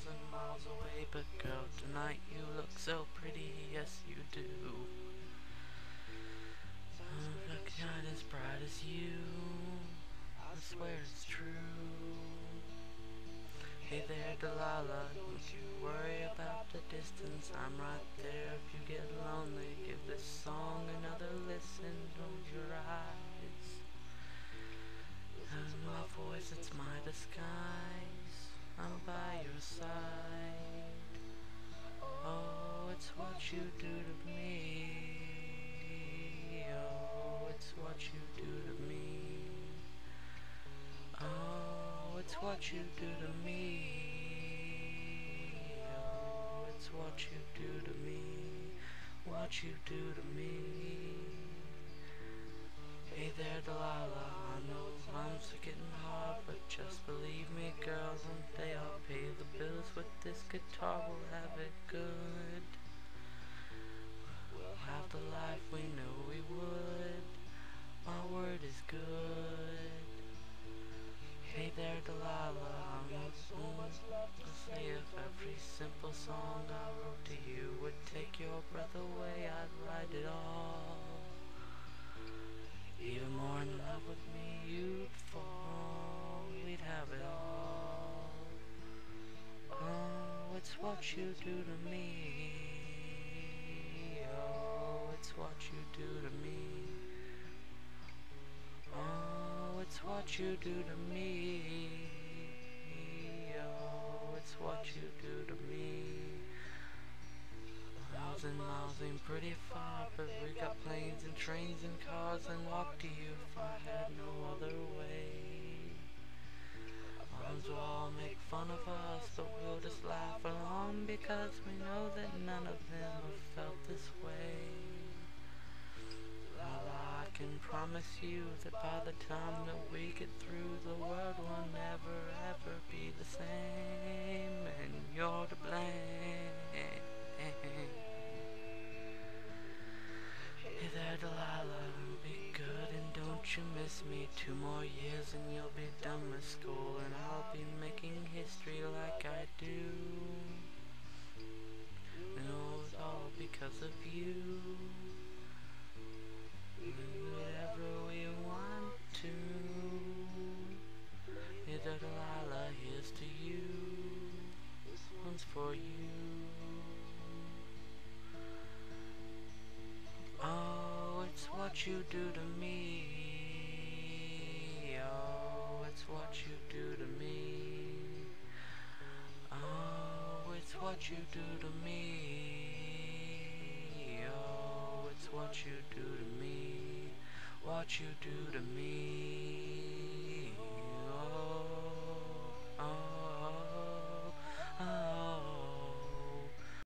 thousand miles away, but girl, tonight you look so pretty, yes you do. Uh, not as bright as you, I swear it's true. Hey there, Delilah, don't you worry about the distance, I'm right there if you get lonely. Give this song another listen, hold your eyes. my voice, it's my disguise. I'm by your side. Oh, it's what you do to me. Oh, it's what you do to me. Oh, it's what you do to me. Oh, it's what you do to me. What you do to me. Hey there, Delilah. Simple song I wrote to you would take your breath away, I'd write it all. Even more in love with me, you'd fall. We'd have it all. Oh, it's what you do to me. Oh, it's what you do to me. Oh, it's what you do to me. Miles and miles ain't pretty far, but we got planes and trains and cars and walk to you if I had no other way. Moms will all make fun of us, but we'll just laugh along because we know that none of them have felt this way. I can promise you that by the time that we get through, the world will never ever be the same, and you're to blame. You miss me. Two more years and you'll be done with school, and I'll be making history like I do. And it was all because of you. Do whatever we want to. Hey there, Delilah, here's to you. This one's for you. Oh, it's what you do to me. It's what you do to me. Oh, it's what you do to me. Oh, it's what you do to me. What you do to me.